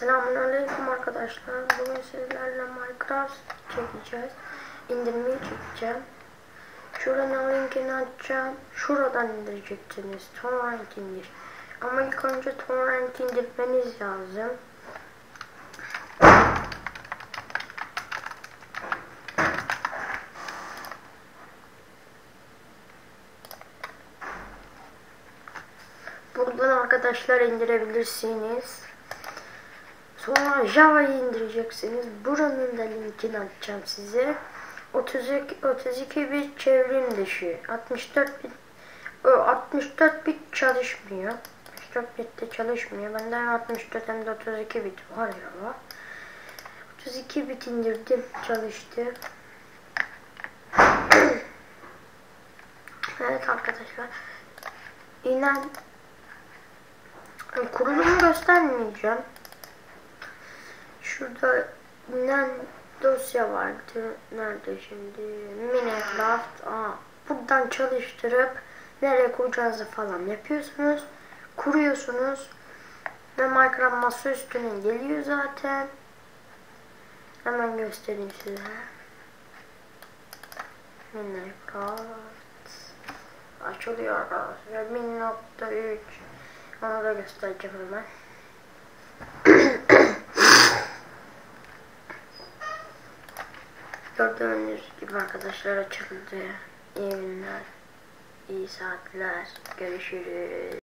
Selamünaleyküm arkadaşlar. Bugün sizlerle Minecraft çekeceğiz. İndirmeyi çekeceğim. Şuranın linkini açacağım. Şuradan indireceksiniz. Torrent indir. Ama ilk önce torrent indirmeniz lazım. Buradan arkadaşlar indirebilirsiniz. Sonra Java'yı indireceksiniz. Buranın da linkini açacağım size. 32, 32 bit çevrim dışı. 64 bit o 64 bit çalışmıyor. 64 bit de çalışmıyor. Benden 64 hem de 32 bit var ya. 32 bit indirdim. Çalıştı. evet arkadaşlar. İnan kurulumu göstermeyeceğim. Şurada inen dosya vardı. Nerede şimdi? Minecraft. Aa, buradan çalıştırıp nereye kuracağınızı falan yapıyorsunuz. Kuruyorsunuz. Ve Minecraft masa üstüne geliyor zaten. Hemen göstereyim size. Minecraft açılıyor arkadaşlar. 1.3 onu da göstereceğim hemen. Gördüğünüz gibi arkadaşlar açıldı. İyi günler, iyi saatler. Görüşürüz.